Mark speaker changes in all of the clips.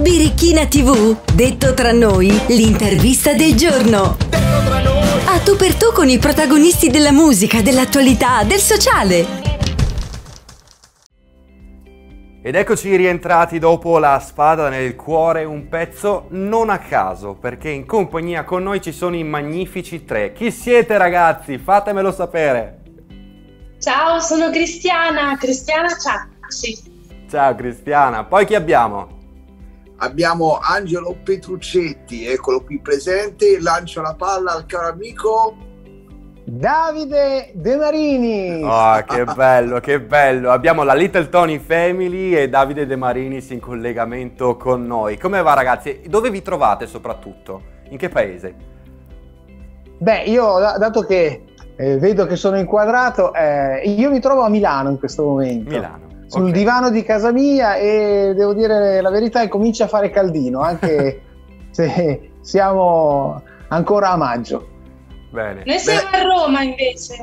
Speaker 1: Birichina TV, detto tra noi, l'intervista del giorno. A tu per tu con i protagonisti della musica, dell'attualità, del sociale.
Speaker 2: Ed eccoci rientrati dopo la spada nel cuore, un pezzo non a caso, perché in compagnia con noi ci sono i magnifici tre. Chi siete ragazzi? Fatemelo sapere.
Speaker 3: Ciao, sono Cristiana, Cristiana Ciacci.
Speaker 2: Ciao Cristiana, poi chi abbiamo?
Speaker 4: Abbiamo Angelo Petruccetti, eccolo qui presente, lancio la palla al caro amico
Speaker 5: Davide De Marini.
Speaker 2: Oh, che bello, che bello. Abbiamo la Little Tony Family e Davide De Marinis in collegamento con noi. Come va ragazzi? Dove vi trovate soprattutto? In che paese?
Speaker 5: Beh, io dato che eh, vedo che sono inquadrato, eh, io mi trovo a Milano in questo momento.
Speaker 2: Milano.
Speaker 5: Sul
Speaker 2: ok.
Speaker 5: divano di casa mia e devo dire la verità, comincia a fare caldino, anche se siamo ancora a maggio.
Speaker 2: Bene.
Speaker 3: Noi siamo a Roma invece.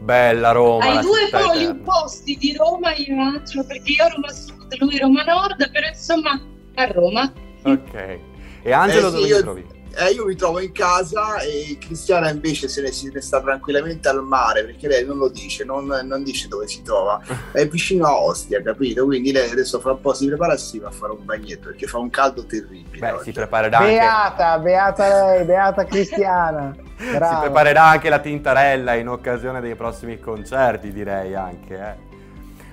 Speaker 2: Bella Roma.
Speaker 3: Hai due poli opposti di Roma, io un altro, perché io Roma Sud, lui Roma Nord, però insomma a Roma.
Speaker 2: Ok. E Angelo
Speaker 4: Eh sì,
Speaker 2: dove
Speaker 4: io-
Speaker 2: ti trovi?
Speaker 4: Eh, io mi trovo in casa e Cristiana invece se ne, se ne sta tranquillamente al mare perché lei non lo dice, non, non dice dove si trova, è vicino a Ostia, capito? Quindi lei adesso fra un po' si prepara e si va a fare un bagnetto perché fa un caldo terribile.
Speaker 2: Beh,
Speaker 4: oggi.
Speaker 2: si preparerà anche...
Speaker 5: Beata, beata lei, beata Cristiana.
Speaker 2: Si preparerà anche la tintarella in occasione dei prossimi concerti, direi anche. eh.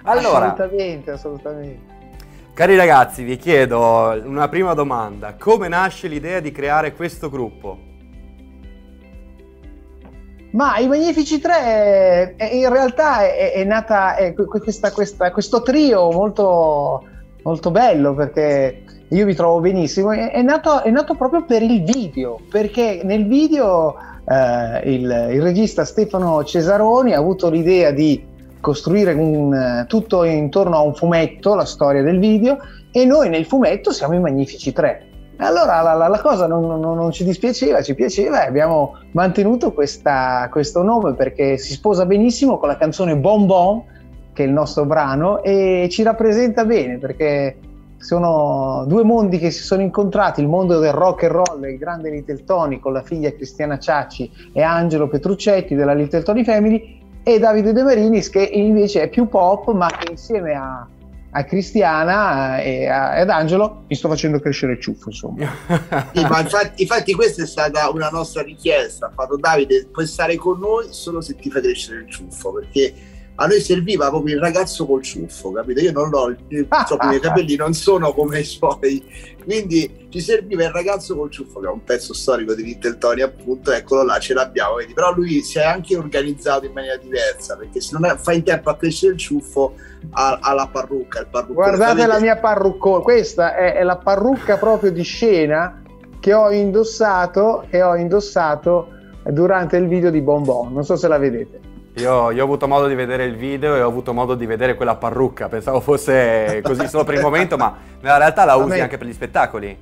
Speaker 2: Allora,
Speaker 5: Assolutamente, assolutamente.
Speaker 2: Cari ragazzi, vi chiedo una prima domanda. Come nasce l'idea di creare questo gruppo?
Speaker 5: Ma i Magnifici Tre eh, in realtà è, è nata è que- questa- questa- questo trio molto, molto bello perché io vi trovo benissimo. È, è nato, nato proprio per il video, perché nel video eh, il, il regista Stefano Cesaroni ha avuto l'idea di costruire un, eh, tutto intorno a un fumetto, la storia del video, e noi nel fumetto siamo i Magnifici Tre. Allora la, la- la cosa non, non- non ci dispiaceva, ci piaceva e abbiamo mantenuto questa- questo nome perché si sposa benissimo con la canzone Bon Bon, che è il nostro brano, e ci rappresenta bene perché sono due mondi che si sono incontrati, il mondo del rock and roll, il grande Little Tony con la figlia Cristiana Ciacci e Angelo Petruccetti della Little Tony Family e Davide De Marinis che invece è più pop ma che insieme a, a Cristiana e a- ed Angelo mi sto facendo crescere il ciuffo insomma.
Speaker 4: Sì, ma infatti, infatti questa è stata una nostra richiesta, ha fatto Davide, puoi stare con noi solo se ti fai crescere il ciuffo, perché a noi serviva proprio il ragazzo col ciuffo, capito? Io non l'ho, purtroppo i miei capelli non sono come i suoi, quindi ci serviva il ragazzo col ciuffo, che è un pezzo storico di Little Tony appunto, eccolo là, ce l'abbiamo, vedi? Però lui si è anche organizzato in maniera diversa, perché se non è- fa in tempo a crescere il ciuffo ha, ha la parrucca.
Speaker 5: Guardate la mia parruccona, questa è, è la parrucca proprio di scena che ho indossato e ho indossato durante il video di Bon Bon. Non so se la vedete.
Speaker 2: Io, io ho avuto modo di vedere il video e ho avuto modo di vedere quella parrucca. Pensavo fosse così solo per il momento, ma nella realtà la usi anche per gli spettacoli.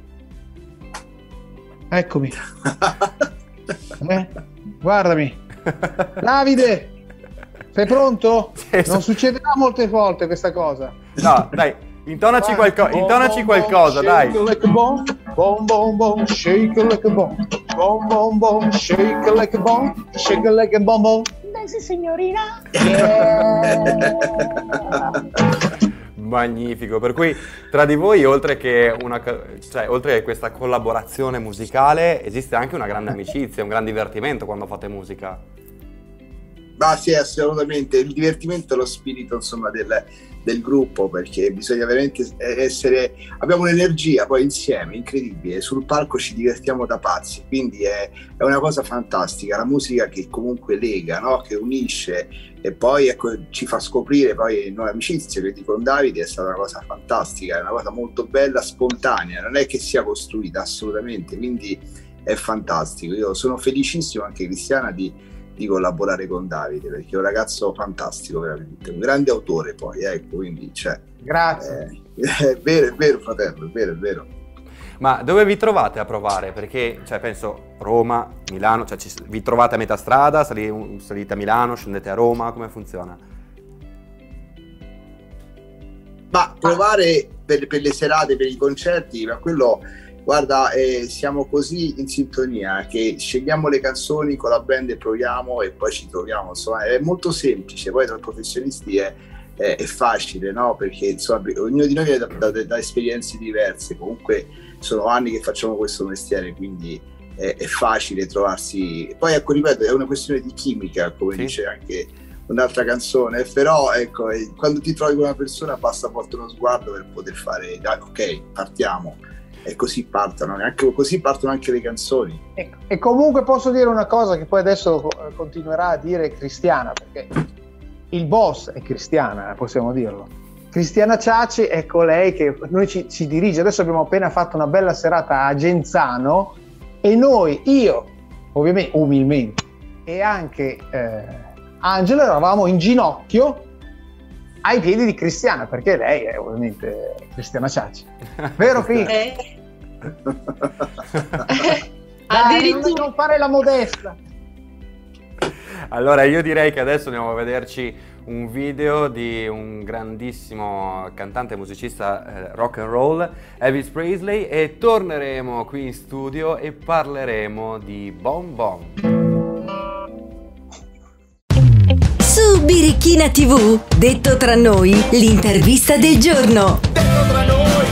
Speaker 5: Eccomi. Eh? Guardami. Davide, sei pronto?
Speaker 2: Sì,
Speaker 5: Non
Speaker 2: so-
Speaker 5: succederà molte volte questa cosa.
Speaker 2: No, dai, intonaci, qualco-
Speaker 5: bon,
Speaker 2: intonaci
Speaker 5: bon,
Speaker 2: qualcosa,
Speaker 5: bon,
Speaker 2: dai.
Speaker 5: Like bomb, bomb, bomb, bomb, shake like a bomb, bomb, bomb, bomb, shake like a bomb, shake like a bomb. Dai, sì, signorina. Yeah.
Speaker 2: Magnifico, per cui tra di voi, oltre che una, cioè, oltre che questa collaborazione musicale, esiste anche una grande amicizia, un gran divertimento quando fate musica.
Speaker 4: Ma sì, assolutamente. Il divertimento è lo spirito, insomma, del, del gruppo, perché bisogna veramente essere. Abbiamo un'energia poi insieme, incredibile. Sul palco ci divertiamo da pazzi, quindi è, è una cosa fantastica. La musica che comunque lega, no? che unisce e poi ecco, ci fa scoprire poi nuove amicizie. Vedi con Davide è stata una cosa fantastica, è una cosa molto bella, spontanea, non è che sia costruita assolutamente, quindi è fantastico. Io sono felicissimo anche Cristiana di di collaborare con Davide perché è un ragazzo fantastico veramente un grande autore poi ecco quindi cioè,
Speaker 5: Grazie.
Speaker 4: eh, è vero è vero fratello è vero è vero
Speaker 2: Ma dove vi trovate a provare? Perché, cioè, penso Roma, Milano, cioè ci- vi trovate a metà strada, sali- salite a Milano, scendete a Roma, come funziona?
Speaker 4: Ma provare per, per, le serate, per i concerti, ma quello, guarda, eh, siamo così in sintonia che scegliamo le canzoni con la band e proviamo e poi ci troviamo. Insomma, è molto semplice, poi tra professionisti è, è, è facile, no? Perché insomma, ognuno di noi ha da, da, da esperienze diverse, comunque sono anni che facciamo questo mestiere, quindi è, è, facile trovarsi. Poi ecco, ripeto, è una questione di chimica, come sì. dice anche un'altra canzone, però ecco, quando ti trovi con una persona basta portare uno sguardo per poter fare, dai, ok, partiamo. E così partono, anche, così partono anche le canzoni.
Speaker 5: E, e, comunque posso dire una cosa che poi adesso continuerà a dire Cristiana, perché il boss è Cristiana, possiamo dirlo. Cristiana Ciaci è colei che noi ci, ci dirige. Adesso abbiamo appena fatto una bella serata a Genzano e noi, io, ovviamente umilmente, e anche eh, Angelo eravamo in ginocchio ai piedi di Cristiana, perché lei è ovviamente Cristiana Ciaci. Vero Cris? Eh. Dai, non, non fare la modesta.
Speaker 2: Allora io direi che adesso andiamo a vederci un video di un grandissimo cantante e musicista eh, rock and roll, Elvis Presley, e torneremo qui in studio e parleremo di Bom Bom.
Speaker 1: Birichina TV, detto tra noi, l'intervista del giorno. Detto tra noi.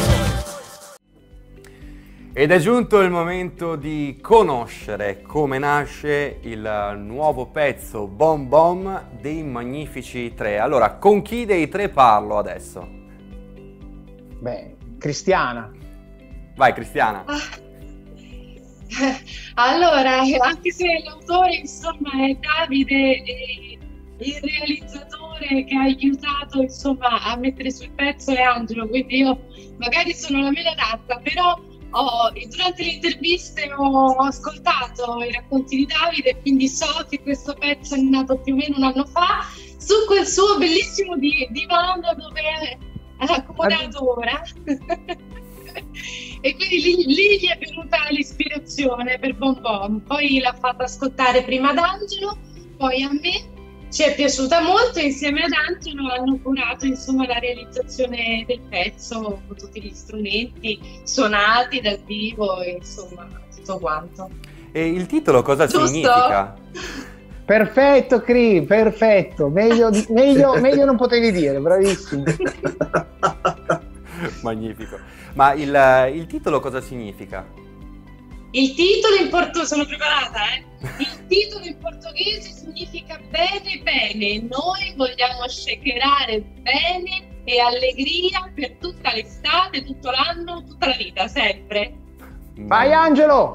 Speaker 2: Ed è giunto il momento di conoscere come nasce il nuovo pezzo Bom Bom dei Magnifici Tre. Allora, con chi dei tre parlo adesso?
Speaker 5: Beh, Cristiana.
Speaker 2: Vai, Cristiana. Ah.
Speaker 3: Allora, anche se l'autore insomma è Davide e il realizzatore che ha aiutato insomma a mettere sul pezzo è Angelo, quindi io magari sono la mela adatta, però ho, durante le interviste ho ascoltato i racconti di Davide, quindi so che questo pezzo è nato più o meno un anno fa su quel suo bellissimo di, divano dove è accomodato ora. e quindi lì, lì, gli è venuta l'ispirazione per Bon Bon. Poi l'ha fatta ascoltare prima ad Angelo, poi a me ci è piaciuta molto e insieme ad Angelo hanno curato insomma, la realizzazione del pezzo con tutti gli strumenti suonati dal vivo e insomma tutto quanto.
Speaker 2: E il titolo cosa Giusto? significa?
Speaker 5: Perfetto, Cri, perfetto. Meglio, meglio, meglio non potevi dire, bravissimo.
Speaker 2: Magnifico. Ma il, il titolo cosa significa?
Speaker 3: Il titolo in portoghese, sono preparata, eh? Il titolo in portoghese significa bene bene, noi vogliamo shakerare bene e allegria per tutta l'estate, tutto l'anno, tutta la vita, sempre.
Speaker 5: Vai Angelo!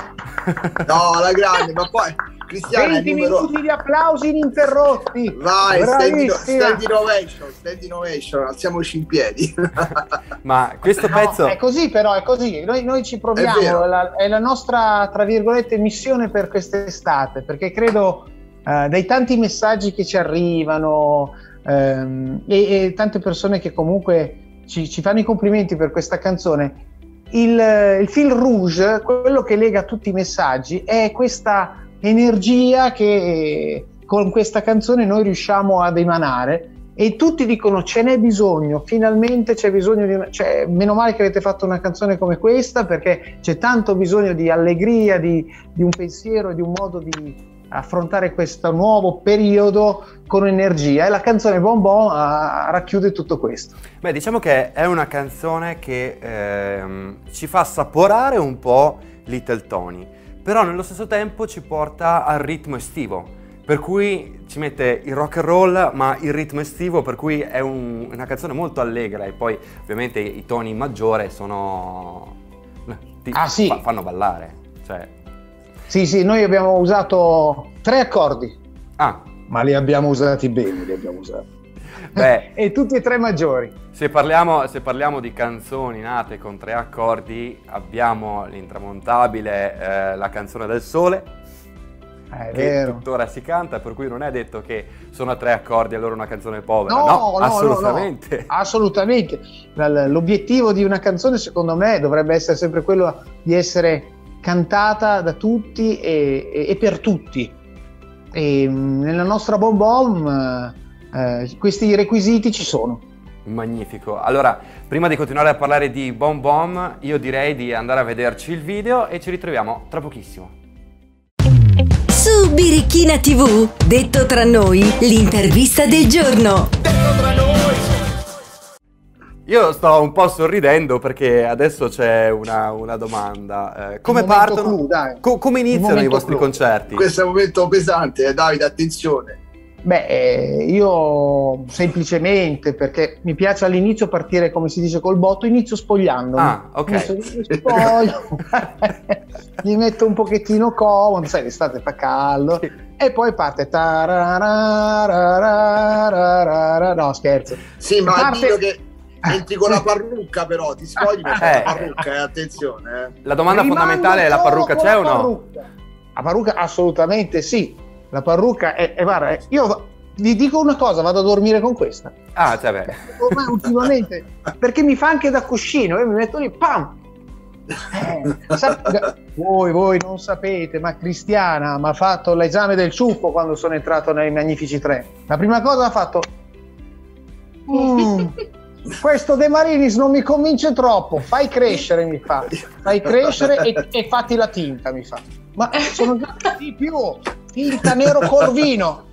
Speaker 4: No, la grande, ma poi
Speaker 5: Cristiano 20 numero... minuti di applausi ininterrotti.
Speaker 4: Vai, standing, standing ovation, standing ovation, alziamoci in piedi.
Speaker 2: Ma questo
Speaker 5: no,
Speaker 2: pezzo...
Speaker 5: È così però, è così. Noi, noi ci proviamo, è, la, è, la, nostra, tra virgolette, missione per quest'estate, perché credo eh, dai tanti messaggi che ci arrivano ehm, e, e, tante persone che comunque ci, ci fanno i complimenti per questa canzone, il, il fil rouge, quello che lega tutti i messaggi, è questa energia che con questa canzone noi riusciamo ad emanare. E tutti dicono ce n'è bisogno, finalmente c'è bisogno di una, cioè, meno male che avete fatto una canzone come questa perché c'è tanto bisogno di allegria, di, di un pensiero, di un modo di affrontare questo nuovo periodo con energia. E la canzone Bon Bon ah, racchiude tutto questo.
Speaker 2: Beh, diciamo che è una canzone che ehm, ci fa assaporare un po' Little Tony però nello stesso tempo ci porta al ritmo estivo. Per cui ci mette il rock and roll, ma il ritmo estivo, per cui è un, una canzone molto allegra e poi ovviamente i toni maggiore sono... Ti, ah, sì. fa, fanno ballare. Cioè...
Speaker 5: Sì, sì, noi abbiamo usato tre accordi.
Speaker 2: Ah.
Speaker 5: Ma li abbiamo usati bene, li abbiamo usati. Beh, e tutti e tre maggiori.
Speaker 2: Se parliamo, se parliamo, di canzoni nate con tre accordi, abbiamo l'intramontabile eh, La canzone del sole,
Speaker 5: eh, è
Speaker 2: che
Speaker 5: vero.
Speaker 2: tuttora si canta, per cui non è detto che sono tre accordi e allora una canzone povera. No, no, no assolutamente. No,
Speaker 5: assolutamente. L'obiettivo di una canzone, secondo me, dovrebbe essere sempre quello di essere cantata da tutti e, e, e per tutti. E, nella nostra Bomb Bomb eh, questi requisiti ci sono.
Speaker 2: Magnifico. Allora, prima di continuare a parlare di Bom Bom, io direi di andare a vederci il video e ci ritroviamo tra pochissimo.
Speaker 1: Su Birichina TV, detto tra noi, l'intervista del giorno. Detto tra noi.
Speaker 2: Io sto un po' sorridendo perché adesso c'è una, una domanda. Eh, come partono? Clou, Co- come iniziano i vostri clou. concerti?
Speaker 4: Questo è un momento pesante, eh, Davide, attenzione.
Speaker 5: Beh, eh, io semplicemente perché mi piace all'inizio partire, come si dice, col botto, inizio spogliando.
Speaker 2: Ah, ok. Inizio,
Speaker 5: spoglio, gli metto un pochettino comodo, sai, l'estate fa caldo, sì. e poi parte. No, scherzo.
Speaker 4: Sì, ma parte... che entri con la parrucca però ti spogli perché eh. la parrucca eh, attenzione
Speaker 2: la domanda Rimango fondamentale è la parrucca c'è o no?
Speaker 5: Parrucca. la parrucca assolutamente sì la parrucca è, è guarda, io vi dico una cosa, vado a dormire con questa.
Speaker 2: Ah, cioè beh.
Speaker 5: Ormai ultimamente, perché mi fa anche da cuscino, io mi metto lì, pam! Eh, sap- voi, voi non sapete, ma Cristiana mi ha fatto l'esame del ciuffo quando sono entrato nei Magnifici 3. La prima cosa ha fatto... Mm, questo De Marinis non mi convince troppo, fai crescere, mi fa. Fai crescere e, e fatti la tinta, mi fa. Ma sono di più tinta nero corvino.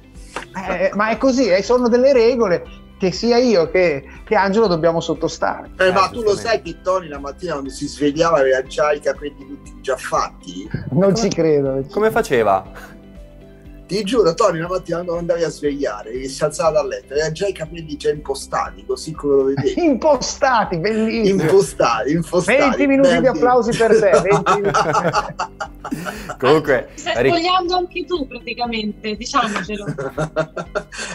Speaker 5: Eh, ma è così, eh, sono delle regole che sia io che, che Angelo dobbiamo sottostare.
Speaker 4: Eh, ma tu lo sai che Tony la mattina quando si svegliava aveva già i capelli tutti già fatti?
Speaker 5: Non ci credo.
Speaker 2: Come faceva?
Speaker 4: Ti giuro, Tony, una mattina quando andavi a svegliare, che si alzava dal letto, aveva già i capelli già impostati, così come lo vedevi.
Speaker 5: impostati, bellissimo.
Speaker 4: Impostati, impostati.
Speaker 5: 20 minuti belli. di applausi per te.
Speaker 2: Comunque,
Speaker 3: stai spogliando anche tu praticamente, diciamocelo.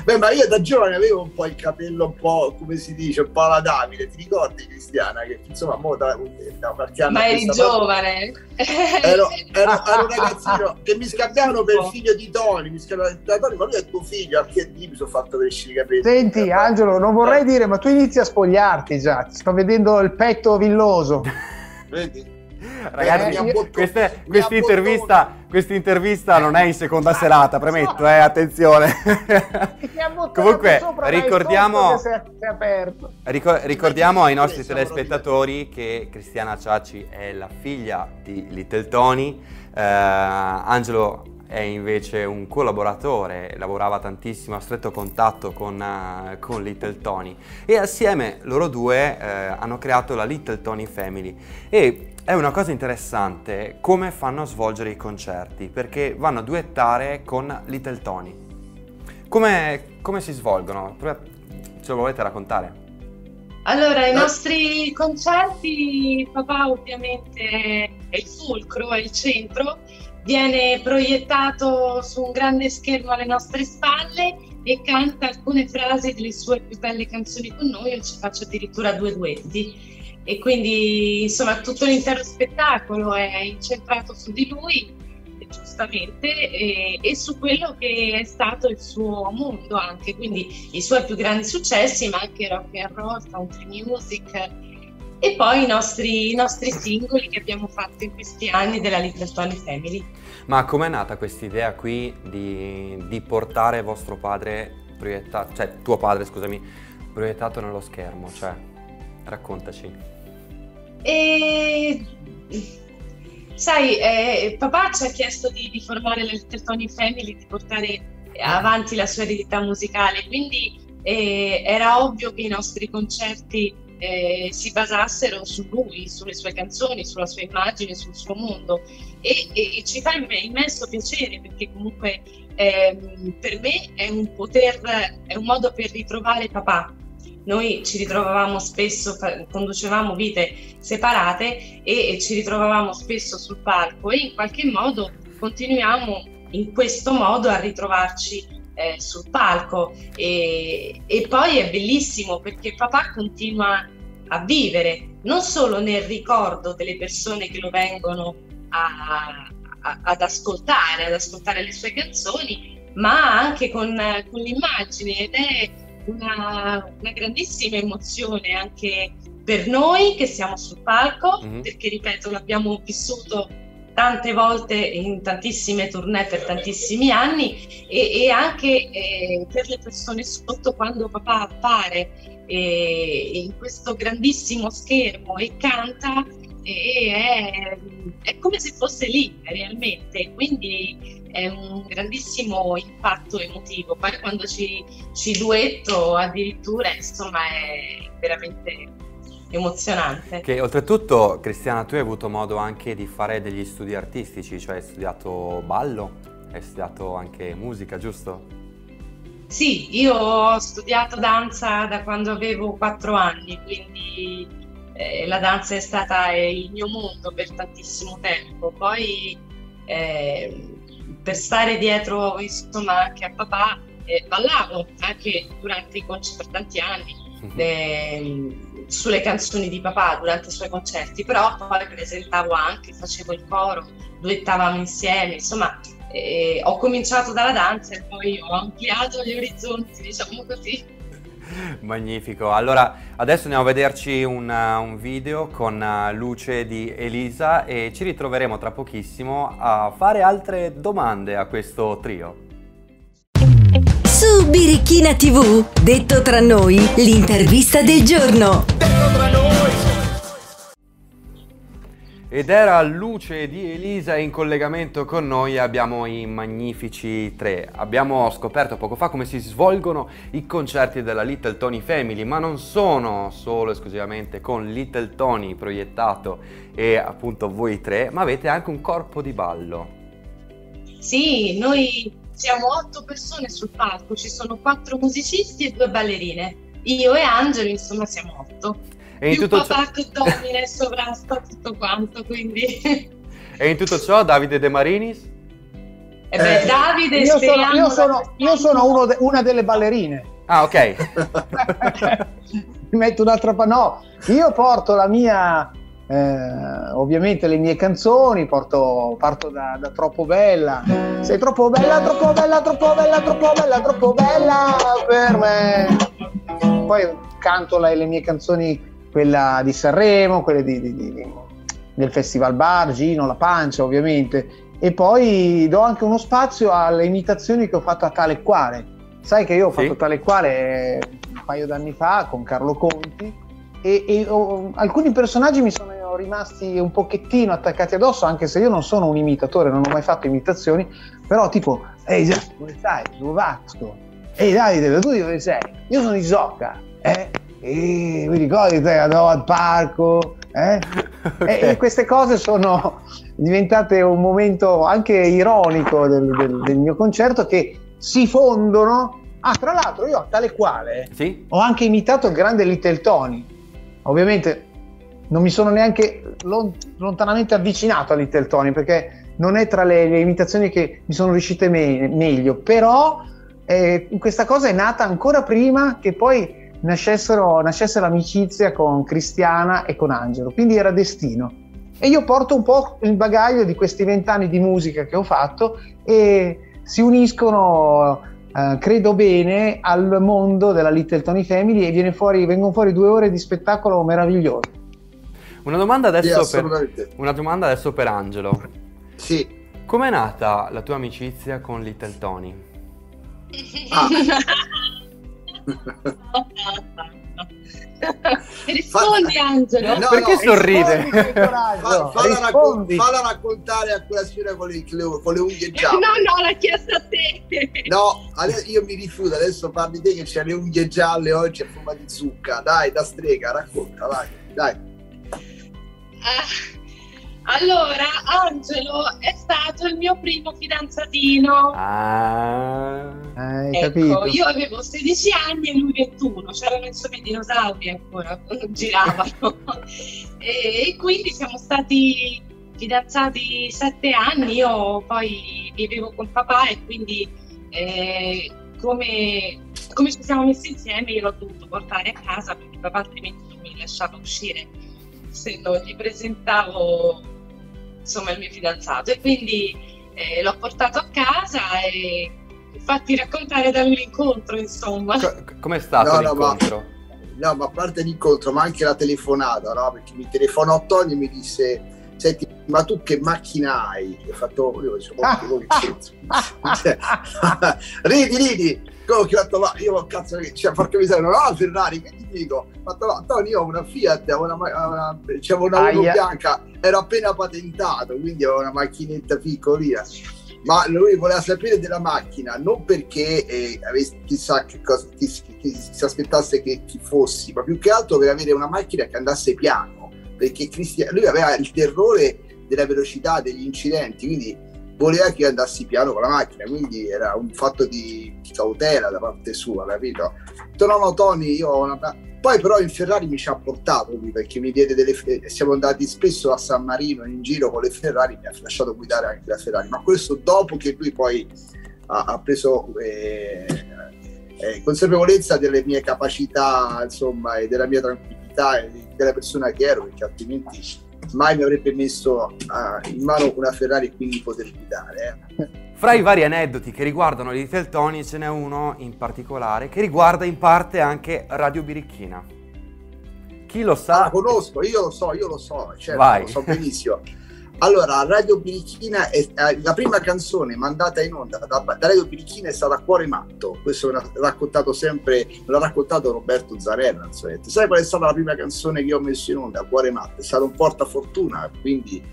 Speaker 4: Beh, ma io da giovane avevo un po' il capello un po', come si dice, un po' alla Davide, ti ricordi Cristiana? Che insomma, mo da, da qualche anno...
Speaker 3: Ma eri giovane.
Speaker 4: Ero, ero, ero un ragazzino che mi scambiavano per il figlio di Tony mi scrive Tony, ma lui è tuo figlio, anche lì mi sono fatto crescere i capelli.
Speaker 5: Senti, Angelo, non vorrei dire, ma tu inizi a spogliarti già, ti sto vedendo il petto villoso.
Speaker 2: Vedi? Ragazzi, questa, questa, intervista, questa, intervista, non è in seconda serata, premetto, eh, attenzione. Comunque, ricordiamo, ricordiamo ai nostri telespettatori che Cristiana Ciacci è la figlia di Little Tony. Eh, Angelo è invece un collaboratore, lavorava tantissimo a stretto contatto con, uh, con Little Tony e assieme loro due uh, hanno creato la Little Tony Family e è una cosa interessante come fanno a svolgere i concerti perché vanno a duettare con Little Tony. Come, come si svolgono? Ce lo volete raccontare?
Speaker 3: Allora, i nostri concerti, papà ovviamente è il fulcro, è il centro, viene proiettato su un grande schermo alle nostre spalle e canta alcune frasi delle sue più belle canzoni con noi, io ci faccio addirittura due duetti. E quindi insomma tutto l'intero spettacolo è incentrato su di lui, giustamente, e, e su quello che è stato il suo mondo anche, quindi i suoi più grandi successi, ma anche rock and roll, country music, e poi i nostri, i nostri singoli che abbiamo fatto in questi anni della Little Tony Family.
Speaker 2: Ma com'è nata questa idea qui di, di, portare vostro padre proiettato, cioè tuo padre scusami, proiettato nello schermo? Cioè, raccontaci.
Speaker 3: E... Sai, eh, papà ci ha chiesto di, di formare la Little Tony Family, di portare avanti la sua eredità musicale, quindi eh, era ovvio che i nostri concerti eh, si basassero su lui, sulle sue canzoni, sulla sua immagine, sul suo mondo e, e ci fa immenso piacere perché comunque ehm, per me è un poter, è un modo per ritrovare papà. Noi ci ritrovavamo spesso, conducevamo vite separate e, e ci ritrovavamo spesso sul palco e in qualche modo continuiamo in questo modo a ritrovarci eh, sul palco e, e, poi è bellissimo perché papà continua a vivere non solo nel ricordo delle persone che lo vengono a, a, ad ascoltare, ad ascoltare le sue canzoni, ma anche con, con l'immagine ed è una, una, grandissima emozione anche per noi che siamo sul palco, mm-hmm. perché ripeto l'abbiamo vissuto tante volte in tantissime tournée per tantissimi anni e, e anche eh, per le persone sotto quando papà appare eh, in questo grandissimo schermo e canta e è, è, come se fosse lì realmente, quindi è un grandissimo impatto emotivo. Poi quando ci, ci duetto addirittura, insomma, è veramente emozionante.
Speaker 2: Che oltretutto, Cristiana, tu hai avuto modo anche di fare degli studi artistici, cioè hai studiato ballo, hai studiato anche musica, giusto?
Speaker 3: Sì, io ho studiato danza da quando avevo quattro anni, quindi eh, la danza è stata il mio mondo per tantissimo tempo. Poi eh, per stare dietro insomma anche a papà eh, ballavo anche durante i concerti per tanti anni mm-hmm. Eh, sulle canzoni di papà durante i suoi concerti, però poi presentavo anche, facevo il coro, duettavamo insieme, insomma eh, ho cominciato dalla danza e poi ho ampliato gli orizzonti, diciamo così.
Speaker 2: Magnifico, allora adesso andiamo a vederci un, un, video con uh, luce di Elisa e ci ritroveremo tra pochissimo a fare altre domande a questo trio.
Speaker 1: Su Birichina TV, detto tra noi, l'intervista del giorno. Detto tra noi.
Speaker 2: Ed era Luce di Elisa in collegamento con noi, abbiamo i magnifici tre. Abbiamo scoperto poco fa come si svolgono i concerti della Little Tony Family, ma non sono solo esclusivamente con Little Tony proiettato e appunto voi tre, ma avete anche un corpo di ballo.
Speaker 3: Sì, noi siamo otto persone sul palco, ci sono quattro musicisti e due ballerine. Io e Angelo, insomma, siamo otto. E in tutto ciò... che domina e sovrasta tutto quanto, quindi...
Speaker 2: E in tutto ciò Davide De Marinis?
Speaker 3: Eh beh, eh, Davide,
Speaker 5: io sono, io sono, io sono de, una delle ballerine.
Speaker 2: Ah, ok.
Speaker 5: Mi metto un'altra... No, io porto la mia... Eh, ovviamente le mie canzoni, porto, parto da, da, Troppo Bella. Sei troppo bella, troppo bella, troppo bella, troppo bella, troppo bella per me. Poi canto le, le mie canzoni quella di Sanremo, quelle di, di, di, del Festival Bar, Gino, La Pancia ovviamente, e poi do anche uno spazio alle imitazioni che ho fatto a tale quale. Sai che io ho sì. fatto tale quale un paio d'anni fa con Carlo Conti e, e oh, alcuni personaggi mi sono rimasti un pochettino attaccati addosso, anche se io non sono un imitatore, non ho mai fatto imitazioni, però tipo, ehi dove stai? Dove Vasco? Ehi Davide, tu dove sei? Io sono Isocca, eh? e mi ricordi te andavo al parco eh? okay. e queste cose sono diventate un momento anche ironico del, del, del, mio concerto che si fondono ah tra l'altro io tale quale sì? ho anche imitato il grande Little Tony ovviamente non mi sono neanche lontanamente avvicinato a Little Tony perché non è tra le, le imitazioni che mi sono riuscite me- meglio però eh, questa cosa è nata ancora prima che poi nascesse l'amicizia con Cristiana e con Angelo, quindi era destino. E io porto un po' il bagaglio di questi vent'anni di musica che ho fatto e si uniscono, eh, credo bene, al mondo della Little Tony Family e fuori, vengono fuori due ore di spettacolo meraviglioso.
Speaker 2: Una domanda adesso, sì, per, una domanda adesso per Angelo.
Speaker 4: Sì.
Speaker 2: Com'è nata la tua amicizia con Little Tony?
Speaker 3: Ah. rispondi fa... Angelo.
Speaker 2: No, perché no, sorride?
Speaker 4: fa, falla, raccon- falla, raccontare a quella signora con le, con le unghie gialle
Speaker 3: no no l'ha chiesto a te.
Speaker 4: No adesso, io mi rifiuto. Adesso parli te che c'ha le unghie gialle oggi a forma di zucca. Dai da strega racconta vai dai
Speaker 3: uh allora, Angelo è stato il mio primo fidanzatino.
Speaker 2: Ah,
Speaker 5: hai ecco, capito.
Speaker 3: Io avevo 16 anni e lui 21, c'erano insomma i dinosauri ancora, giravano. e, e quindi siamo stati fidanzati sette anni, io poi vivevo con papà e quindi eh, come, come, ci siamo messi insieme io l'ho dovuto portare a casa perché papà altrimenti non mi lasciava uscire se non gli presentavo insomma il mio fidanzato e quindi eh, l'ho portato a casa e fatti raccontare dall'incontro insomma. Co-
Speaker 2: com'è stato no, l'incontro?
Speaker 4: No ma, no, ma a parte l'incontro ma anche la telefonata, no? Perché mi telefonò Tony e mi disse senti, ma tu che macchina hai? Ho fatto, io dicevo, oh, ridi, ridi, che ho fatto, ma io cazzo, cioè, porca miseria, non ho la Ferrari, che ti dico? Ho fatto, no, Tony, io ho una Fiat, ho una, una, c'avevo una Uno bianca, ero appena patentato, quindi avevo una macchinetta piccolina. Ma lui voleva sapere della macchina, non perché eh, chissà che cosa chi, chi, chi, si aspettasse che ci fossi, ma più che altro per avere una macchina che andasse piano, perché Cristian, lui aveva il terrore della velocità, degli incidenti, quindi voleva che io andassi piano con la macchina, quindi era un fatto di cautela da parte sua, capito? Detto, no, no, Tony, io ho una... Poi però il Ferrari mi ci ha portato lui perché mi diede delle... Siamo andati spesso a San Marino in giro con le Ferrari, mi ha lasciato guidare anche la Ferrari, ma questo dopo che lui poi ha, ha preso eh, eh, consapevolezza delle mie capacità, insomma, e della mia tranquillità e della persona che ero, perché altrimenti mai mi avrebbe messo uh, in mano una Ferrari e quindi poter guidare.
Speaker 2: Eh. Fra i vari aneddoti che riguardano Little Tony ce n'è uno in particolare che riguarda in parte anche Radio Birichina. Chi lo sa?
Speaker 4: Ah, conosco, io lo so, io lo so, certo, Vai. lo so benissimo. Allora, Radio Birichina, è, eh, la prima canzone mandata in onda da, da, Radio Birichina è stata Cuore Matto. Questo l'ha raccontato sempre, l'ha raccontato Roberto Zarella. Sai qual è stata la prima canzone che ho messo in onda? Cuore Matto. È stato un portafortuna, quindi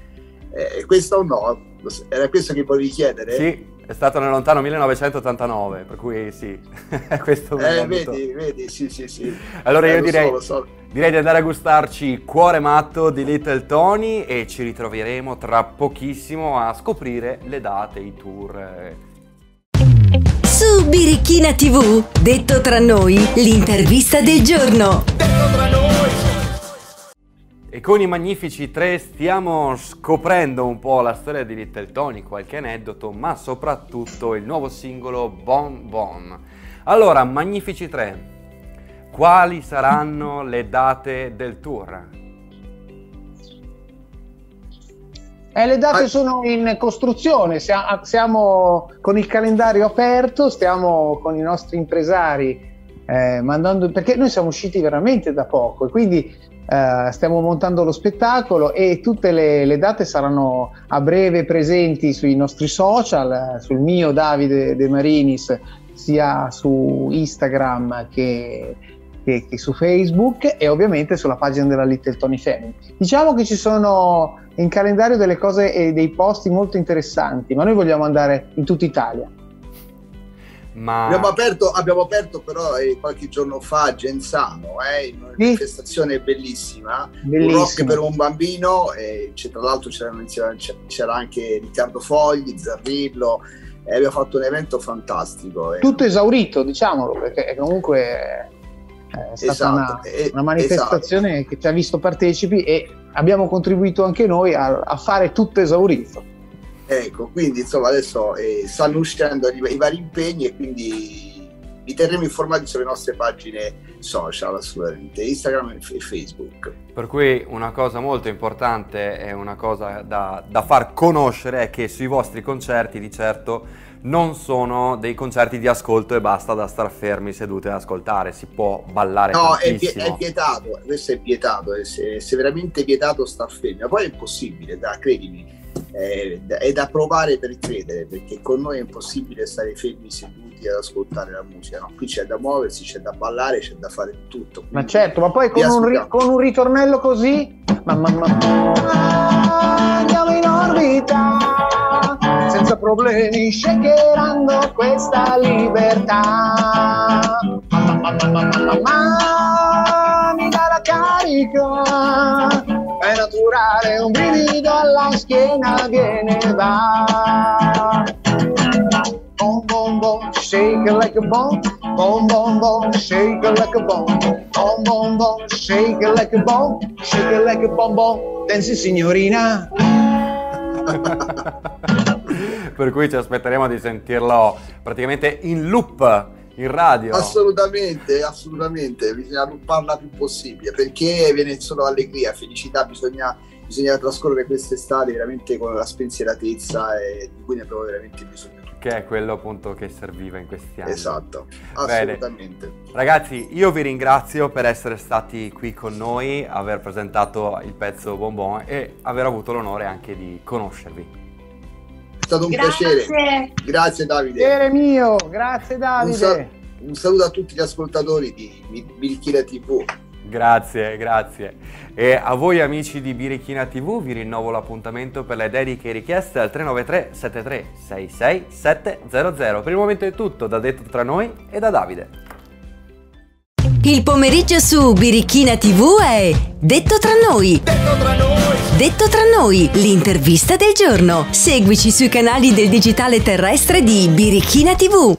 Speaker 4: eh, questo o no? Era questo che volevi chiedere?
Speaker 2: Sì, è stato nel lontano 1989, per cui sì, questo
Speaker 4: Eh, vedi, vedi, sì, sì, sì.
Speaker 2: Allora eh, io direi, so, so. direi, di andare a gustarci Cuore Matto di Little Tony e ci ritroveremo tra pochissimo a scoprire le date, i tour.
Speaker 1: Su Birichina TV, detto tra noi, l'intervista del giorno. Detto tra.
Speaker 2: E con i Magnifici 3 stiamo scoprendo un po' la storia di Little Tony, qualche aneddoto, ma soprattutto il nuovo singolo Bon Bon. Allora, Magnifici 3, quali saranno le date del tour?
Speaker 5: Eh, le date sono in costruzione, siamo con il calendario aperto, stiamo con i nostri impresari eh, mandando, perché noi siamo usciti veramente da poco e quindi Uh, stiamo montando lo spettacolo e tutte le, le, date saranno a breve presenti sui nostri social, sul mio Davide De Marinis, sia su Instagram che, che, che, su Facebook e ovviamente sulla pagina della Little Tony Family. Diciamo che ci sono in calendario delle cose e dei posti molto interessanti, ma noi vogliamo andare in tutta Italia.
Speaker 4: Ma... Abbiamo, aperto, abbiamo aperto però eh, qualche giorno fa a Genzano, eh, una manifestazione bellissima, bellissima, un rock per un bambino, e tra l'altro c'era, c'era, anche Riccardo Fogli, Zarrillo, e abbiamo fatto un evento fantastico.
Speaker 5: Eh. Tutto esaurito, diciamolo, perché comunque è stata esatto, una, una, manifestazione esatto. che ci ha visto partecipi e abbiamo contribuito anche noi a, a fare tutto esaurito.
Speaker 4: Ecco, quindi insomma adesso eh, stanno uscendo i, i, vari impegni e quindi vi terremo informati sulle nostre pagine social assolutamente, Instagram e Facebook.
Speaker 2: Per cui una cosa molto importante e una cosa da, da far conoscere è che sui vostri concerti di certo non sono dei concerti di ascolto e basta da star fermi seduti ad ascoltare, si può ballare no,
Speaker 4: è, è, vietato, questo è vietato, è, è veramente vietato star fermi, ma poi è impossibile, da, credimi è, è, da provare per credere, perché con noi è impossibile stare fermi seduti ad ascoltare la musica, no? qui c'è da muoversi, c'è da ballare, c'è da fare tutto.
Speaker 5: Ma certo, ma poi con un, ri- con un, ritornello così, mamma mia, andiamo in orbita, senza problemi, shakerando questa libertà. Mamma, mamma, mamma, mi dà la carica è naturale, un brivido alla schiena viene va. Bom bom bom, shake like a bomb. Bom bom bom, shake it like a bomb. Bom bom bom, shake it like a bomb. Shake it like a bomb bom. Danzi signorina.
Speaker 2: per cui ci aspetteremo di sentirlo praticamente in loop in radio.
Speaker 4: Assolutamente, assolutamente, bisogna lupparla più possibile perché viene solo allegria, felicità, bisogna, bisogna trascorrere quest'estate veramente con la spensieratezza e di cui ne abbiamo veramente bisogno
Speaker 2: che è quello appunto che serviva in questi anni.
Speaker 4: Esatto,
Speaker 2: Bene.
Speaker 4: assolutamente.
Speaker 2: Ragazzi, io vi ringrazio per essere stati qui con noi, aver presentato il pezzo Bonbon e aver avuto l'onore anche di conoscervi.
Speaker 4: È stato un
Speaker 3: Grazie.
Speaker 4: piacere. Grazie Davide.
Speaker 5: Piacere mio, grazie
Speaker 4: Un,
Speaker 5: Davide.
Speaker 4: sa- un saluto a tutti gli ascoltatori di Birichina TV.
Speaker 2: Grazie, grazie. E a voi amici di Birichina TV vi rinnovo l'appuntamento per le dediche e richieste al 393 73 66 700. Per il momento è tutto, da detto tra noi e da Davide.
Speaker 1: Il pomeriggio su Birichina TV è Detto tra noi. Detto tra noi, l'intervista del giorno. Seguici sui canali del digitale terrestre di Birichina TV.